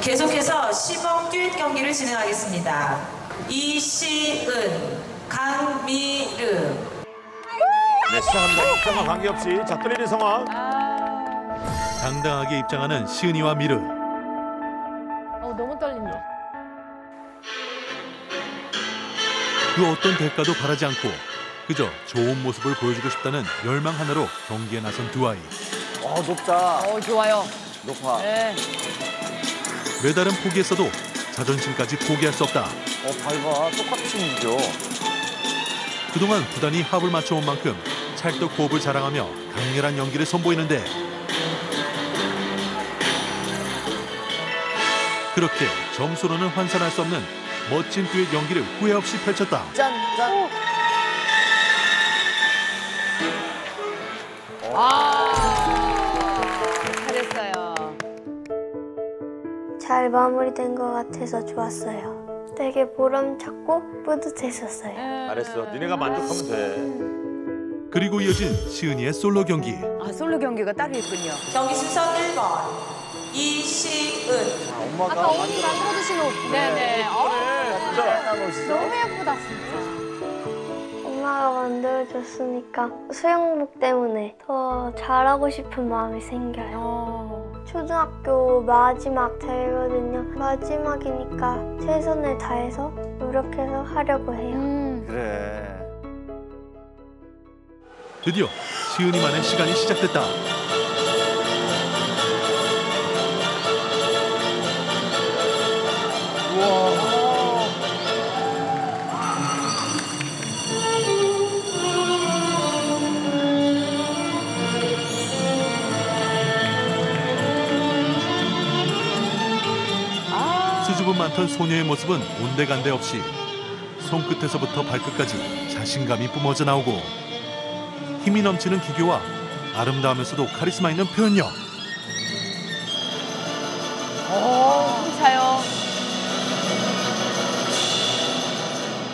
계속해서 시범 듀엣 경기를 진행하겠습니다. 이시은, 강미르. 네, 시작합니다. 입장과 관계없이 자 떨리는 상황. 당당하게 입장하는 시은이와 미르. 어, 너무 떨린다. 그 어떤 대가도 바라지 않고 그저 좋은 모습을 보여주고 싶다는 열망 하나로 경기에 나선 두 아이. 어, 높다. 어, 좋아요. 높아. 네. 메달은 포기했어도 자존심까지 포기할 수 없다. 어, 밟아. 똑같이 움직여. 그동안 부단히 합을 맞춰온 만큼 찰떡 호흡을 자랑하며 강렬한 연기를 선보이는데 그렇게 점수로는 환산할 수 없는 멋진 듀엣 연기를 후회 없이 펼쳤다. 짠, 짠. 아, 잘 마무리된 것 같아서 좋았어요. 되게 보람찼고 뿌듯했었어요. 잘했어. 니네가 만족하면 돼. 그리고 이어진 시은이의 솔로 경기. 아, 솔로 경기가 따로 있군요. 경기 순서 1번. 이시은. 아, 엄마가 아까 언니 만들어주신 옷. 네네. 어, 만들어준 옷이죠? 너무 예쁘다, 진짜. 엄마가 만들어줬으니까 수영복 때문에 더 잘하고 싶은 마음이 생겨요. 어. 초등학교 마지막 대회거든요. 마지막이니까 최선을 다해서 노력해서 하려고 해요. 음. 그래. 드디어 시은이만의 시간이 시작됐다. 수줍음 많던 소녀의 모습은 온데간데 없이 손끝에서부터 발끝까지 자신감이 뿜어져 나오고 힘이 넘치는 기교와 아름다우면서도 카리스마 있는 표현력. 어, 힘차요.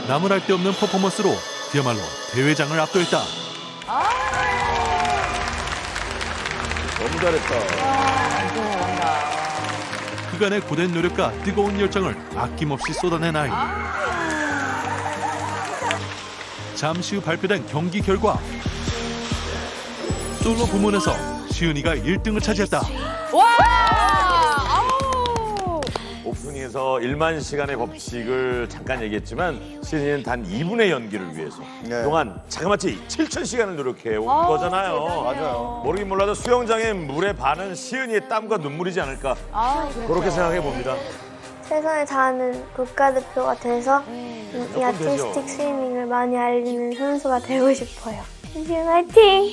나무랄 데 없는 퍼포먼스로 그야말로 대회장을 압도했다. 너무 잘했다. 잘한다. 그간의 고된 노력과 뜨거운 열정을 아낌없이 쏟아낸 아이. 잠시 후 발표된 경기 결과 솔로 부문에서 시은이가 1등을 차지했다. 와! 오프닝에서 1만 시간의 법칙을 잠깐 얘기했지만 시은이는 단 2분의 연기를 위해서 네. 그동안 자그마치 7천 시간을 노력해 온 아우, 거잖아요. 맞아요. 모르긴 몰라도 수영장의 물의 반은 시은이의 땀과 눈물이지 않을까 아, 그렇게 생각해 봅니다. 최선을 다하는 국가대표가 돼서 이 무조건 되죠. 아티스틱 스위밍을 많이 알리는 선수가 되고 싶어요. 시은 화이팅!